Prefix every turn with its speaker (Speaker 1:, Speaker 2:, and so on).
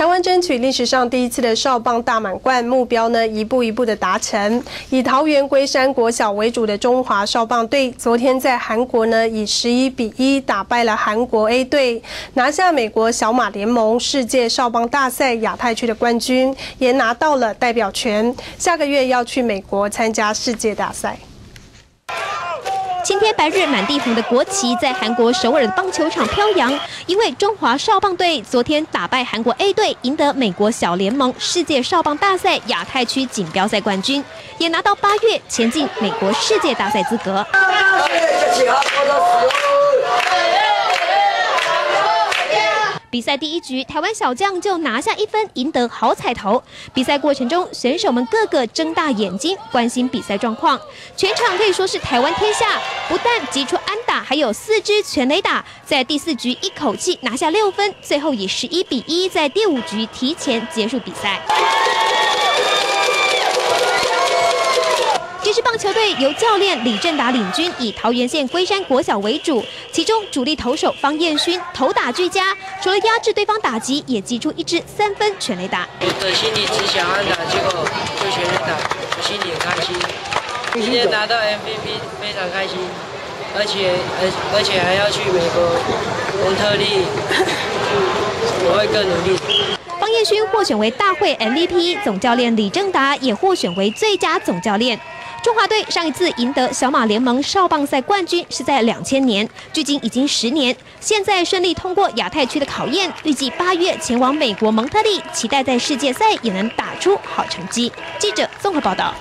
Speaker 1: 台湾争取历史上第一次的少棒大满贯目标呢，一步一步的达成。以桃园龟山国小为主的中华少棒队，昨天在韩国呢，以十一比一打败了韩国 A 队，拿下美国小马联盟世界少棒大赛亚太区的冠军，也拿到了代表权。下个月要去美国参加世界大赛。
Speaker 2: 青天白日满地红的国旗在韩国首尔的棒球场飘扬，因为中华少棒队昨天打败韩国 A 队，赢得美国小联盟世界少棒大赛亚太区锦标赛冠军，也拿到八月前进美国世界大赛资格。比赛第一局，台湾小将就拿下一分，赢得好彩头。比赛过程中，选手们个个睁大眼睛，关心比赛状况。全场可以说是台湾天下，不但击出安打，还有四支全垒打。在第四局一口气拿下六分，最后以十一比一在第五局提前结束比赛。这支棒球队由教练李正达领军，以桃园县龟山国小为主。其中主力投手方彦勋投打俱佳，除了压制对方打击，也击出一支三分全垒打。
Speaker 3: 我的心里只想安打，结果就全垒打，我心里很开心。今天拿到 MVP，非常开心，而且而而且还要去美国蒙特利，我会更努力。
Speaker 2: 方彦勋获选为大会 MVP，总教练李正达也获选为最佳总教练。中华队上一次赢得小马联盟少棒赛冠军是在两千年，距今已经十年。现在顺利通过亚太区的考验，预计八月前往美国蒙特利，期待在世界赛也能打出好成绩。记者综合报道。